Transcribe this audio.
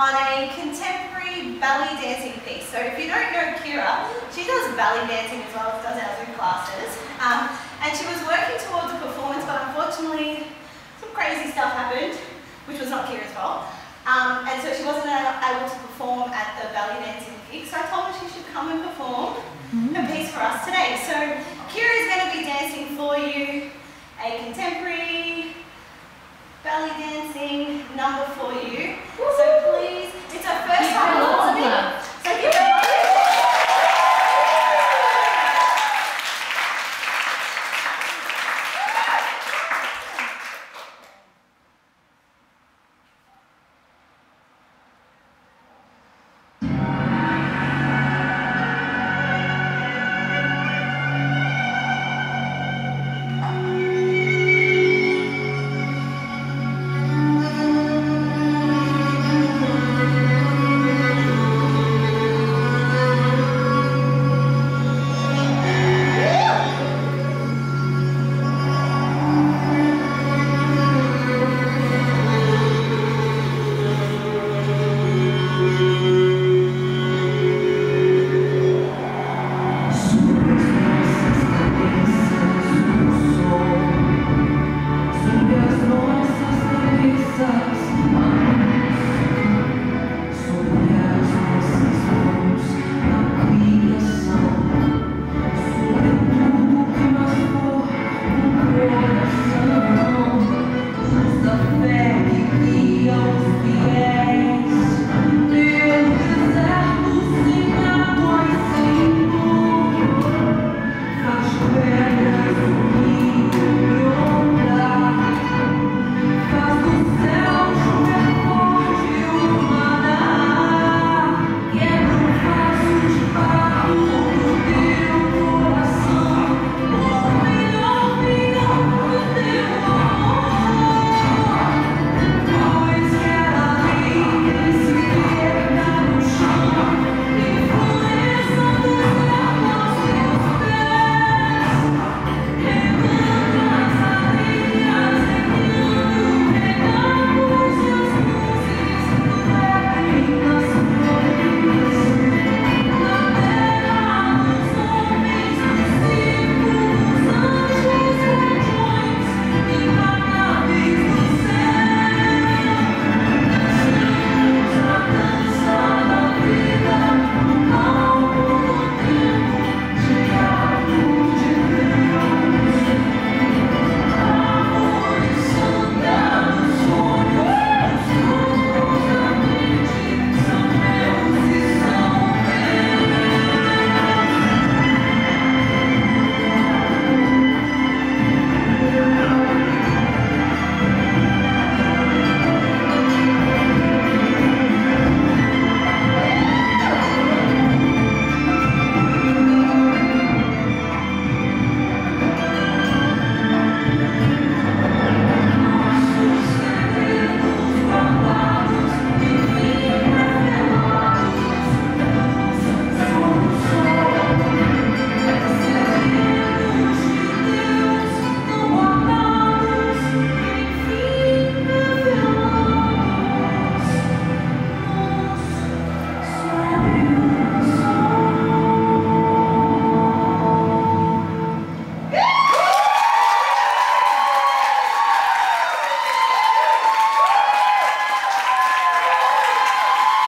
on a contemporary belly dancing piece. So if you don't know Kira, she does belly dancing as well as does our Zumba classes. Um, and she was working towards a performance, but unfortunately some crazy stuff happened, which was not Kira's fault. Um, and so she wasn't able to perform at the belly dancing gig, so I told her she should come and perform mm-hmm. a piece for us today. So Kira is going to be dancing for you a contemporary belly dancing number for you. So please.